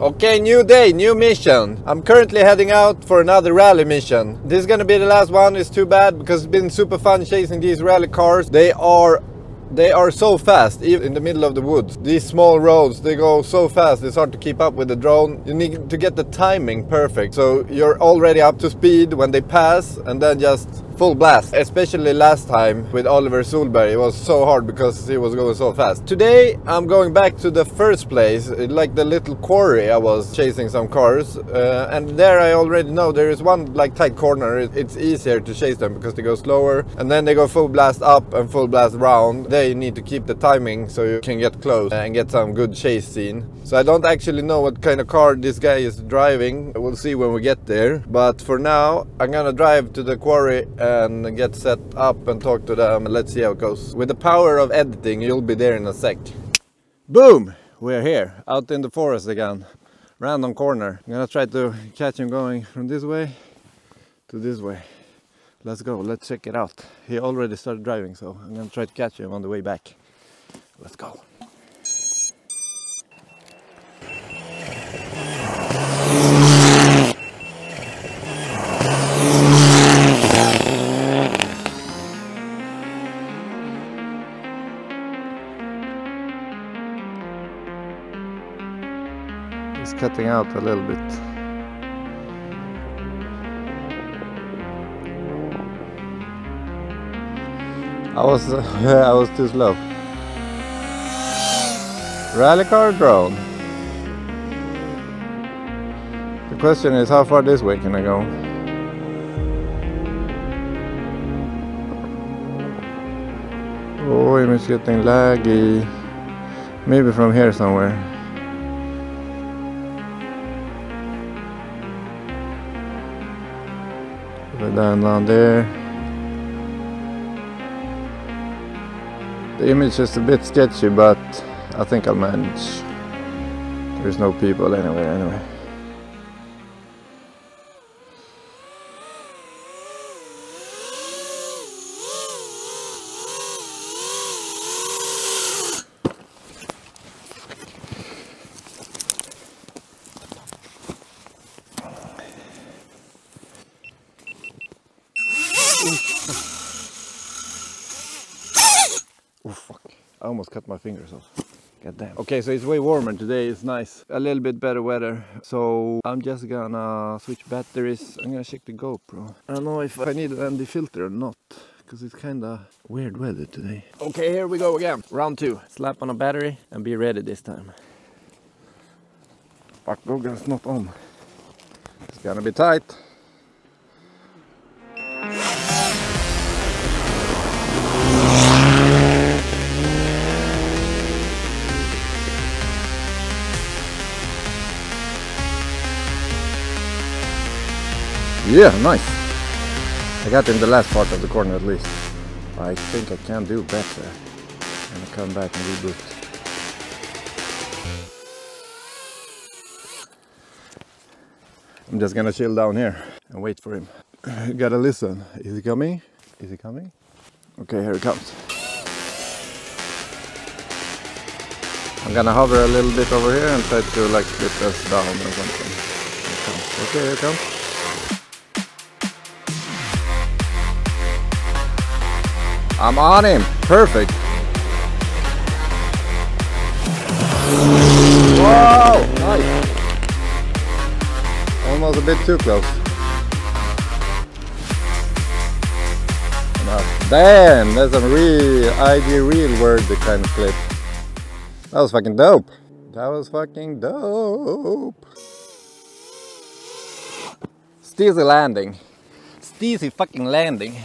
Okay, new day, new mission. I'm currently heading out for another rally mission. This is gonna be the last one, it's too bad because it's been super fun chasing these rally cars. They are they are so fast, even in the middle of the woods. These small roads, they go so fast, it's hard to keep up with the drone. You need to get the timing perfect. So you're already up to speed when they pass and then just full blast. Especially last time with Oliver Solberg, it was so hard because he was going so fast. Today I'm going back to the first place, like the little quarry I was chasing some cars. Uh, and there I already know there is one like tight corner, it's easier to chase them because they go slower. And then they go full blast up and full blast round. There you need to keep the timing so you can get close and get some good chase scene. So I don't actually know what kind of car this guy is driving. We'll see when we get there. But for now, I'm gonna drive to the quarry and get set up and talk to them let's see how it goes. With the power of editing, you'll be there in a sec. Boom! We're here, out in the forest again. Random corner. I'm gonna try to catch him going from this way to this way. Let's go, let's check it out. He already started driving, so I'm gonna try to catch him on the way back. Let's go. Cutting out a little bit. I was I was too slow. Rally car drone. The question is how far this way can I go? Oh, it's getting laggy. Maybe from here somewhere. Put down down there. The image is a bit sketchy, but I think I'll manage. There's no people anywhere anyway. Almost cut my fingers off. God damn. Okay, so it's way warmer today. It's nice. A little bit better weather. So I'm just gonna switch batteries. I'm gonna check the GoPro. I don't know if I need an ND filter or not. Because it's kinda weird weather today. Okay, here we go again. Round two. Slap on a battery and be ready this time. Fuck, Goggles not on. It's gonna be tight. Yeah, nice. I got in the last part of the corner at least. I think I can do better. And I come back and reboot. I'm just gonna chill down here and wait for him. Gotta listen. Is he coming? Is he coming? Okay, here he comes. I'm gonna hover a little bit over here and try to like split us down or something. Here comes. Okay, here comes. I'm on him. Perfect. Whoa! Nice. Almost a bit too close. Enough. Damn, that's a real ID real word kind of clip. That was fucking dope. That was fucking dope. Steezy landing. Steezy fucking landing.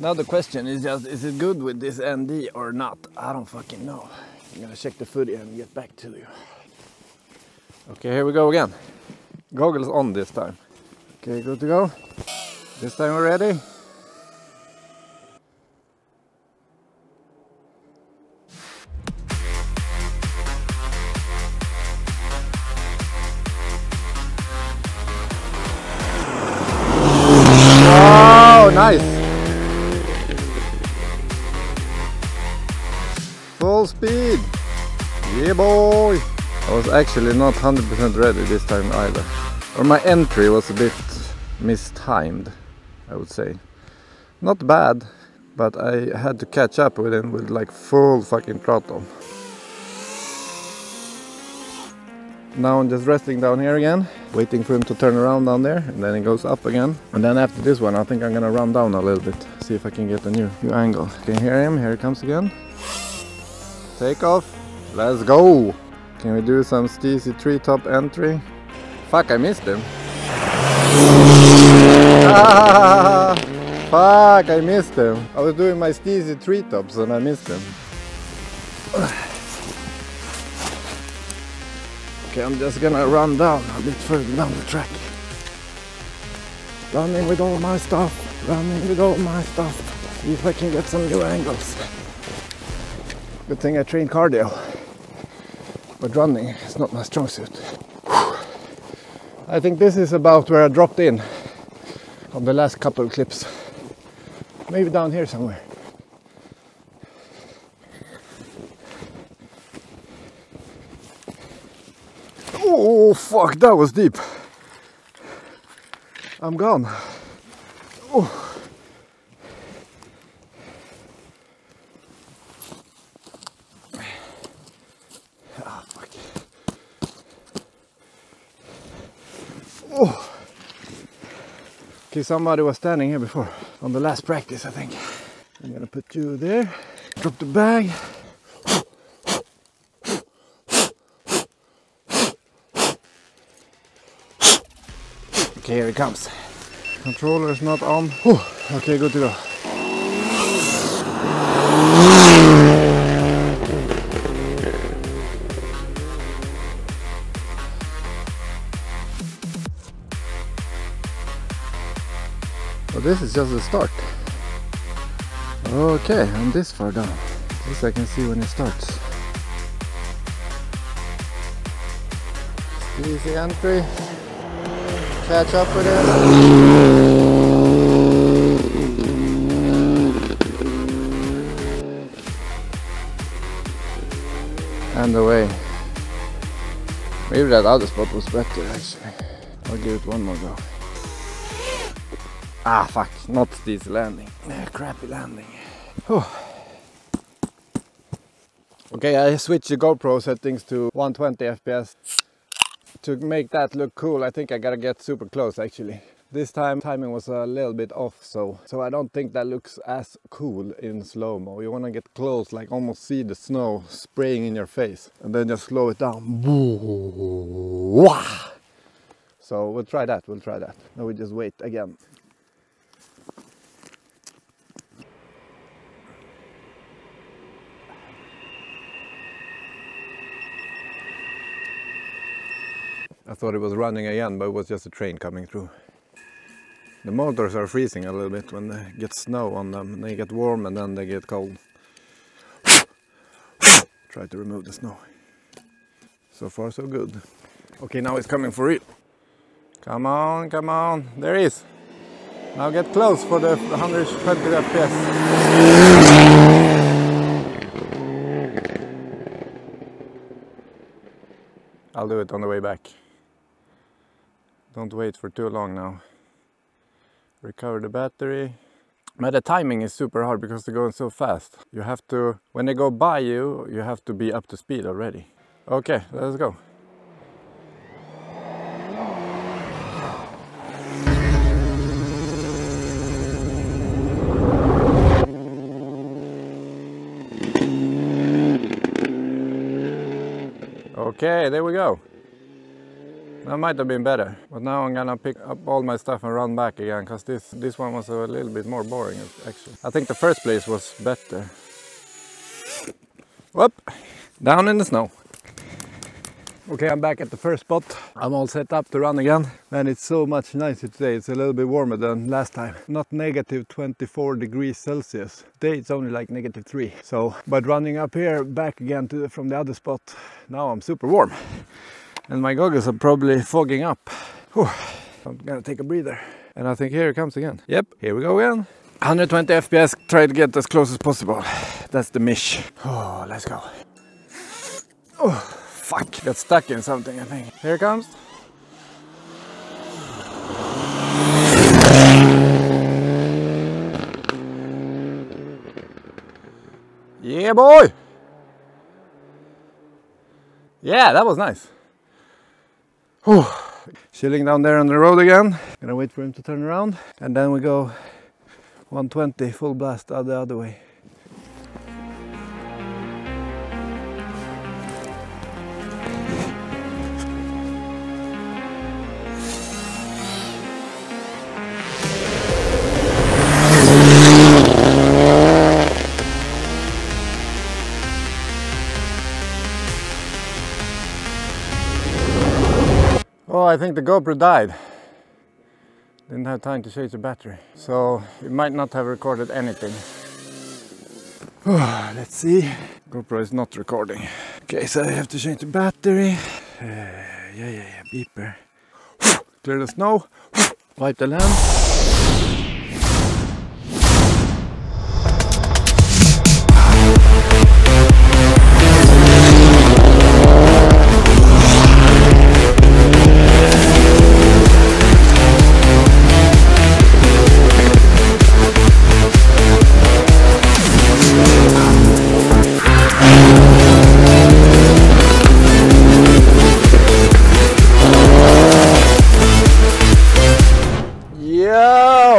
Now the question is just, is it good with this ND or not? I don't fucking know. I'm gonna check the footage and get back to you. Okay, here we go again. Goggles on this time. Okay, good to go. This time we're ready. Actually not 100% ready this time either. Or my entry was a bit mistimed, I would say. Not bad, but I had to catch up with him with like full fucking throttle. Now I'm just resting down here again, waiting for him to turn around down there, and then he goes up again. And then after this one, I think I'm gonna run down a little bit, see if I can get a new, new angle. Can you hear him? Here he comes again. Take off. Let's go. Can we do some Steezy treetop entry? Fuck, I missed him. Ah, fuck, I missed him. I was doing my Steezy treetops and I missed him. Okay, I'm just gonna run down a bit further down the track. Running with all my stuff, running with all my stuff. See if I can get some new angles. Good thing I trained cardio. But running is not my strong suit. I think this is about where I dropped in on the last couple of clips. Maybe down here somewhere. Oh fuck, that was deep. I'm gone. Oh. Okay, somebody was standing here before on the last practice, I think. I'm gonna put you there. Drop the bag. Okay, here it comes. Controller is not on. Okay, good to go. Well, this is just the start. Okay, I'm this far down. At least I can see when it starts. Easy entry catch up with it. And away. Maybe that other spot was better actually. I'll give it one more go. Ah fuck, not this landing. Yeah, crappy landing. Whew. Okay, I switched the GoPro settings to 120 FPS to make that look cool, I think I gotta get super close actually. This time timing was a little bit off, so so I don't think that looks as cool in slow-mo. You wanna get close, like almost see the snow spraying in your face, and then just slow it down. So we'll try that, we'll try that. Now we just wait again. I thought it was running again, but it was just a train coming through. The motors are freezing a little bit when they get snow on them. They get warm and then they get cold. Try to remove the snow. So far so good. Okay, now it's coming for real. Come on, come on. There he. Now get close for the 120 FPS. I'll do it on the way back. Don't wait for too long now. Recover the battery. But the timing is super hard because they're going so fast. You have to, when they go by you, you have to be up to speed already. Okay, let's go. Okay, there we go. That might have been better, but now I'm gonna pick up all my stuff and run back again because this, this one was a little bit more boring actually. I think the first place was better. Whoop! Down in the snow. Okay, I'm back at the first spot. I'm all set up to run again. And it's so much nicer today. It's a little bit warmer than last time. Not negative 24 degrees Celsius. Today it's only like negative 3. So, but running up here back again to from the other spot, now I'm super warm. And my goggles are probably fogging up. Whew. I'm gonna take a breather. And I think here it comes again. Yep, here we go again. 120 FPS, try to get as close as possible. That's the mish. Oh, let's go. Oh, fuck, got stuck in something I think. Here it comes. Yeah boy! Yeah, that was nice. Whew. Chilling down there on the road again. Gonna wait for him to turn around and then we go 120 full blast out the other way. I think the GoPro died. Didn't have time to change the battery. So it might not have recorded anything. Let's see. GoPro is not recording. Okay, so I have to change the battery. Uh, yeah, yeah, yeah, beeper. Clear the snow. Wipe the lamp.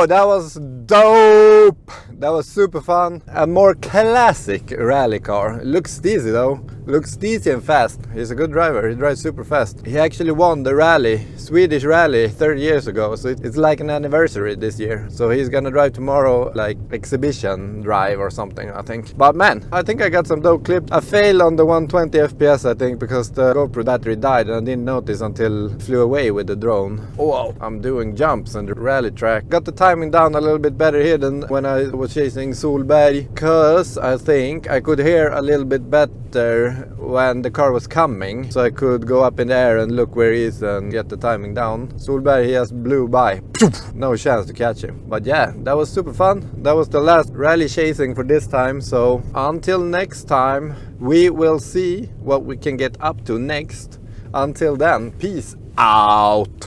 That was dope! That was super fun. A more classic rally car. Looks easy though. Looks easy and fast. He's a good driver. He drives super fast. He actually won the rally, Swedish rally, 30 years ago. So it's like an anniversary this year. So he's gonna drive tomorrow, like exhibition drive or something, I think. But man, I think I got some dope clips. I failed on the 120 FPS, I think, because the GoPro battery died and I didn't notice until flew away with the drone. Oh, I'm doing jumps on the rally track. Got the timing down a little bit better here than when I was chasing Solberg. Cause I think I could hear a little bit better when the car was coming. So I could go up in the air and look where he is and get the timing down. Solberg, he just blew by. No chance to catch him. But yeah, that was super fun. That was the last rally chasing for this time. So until next time, we will see what we can get up to next. Until then, peace out.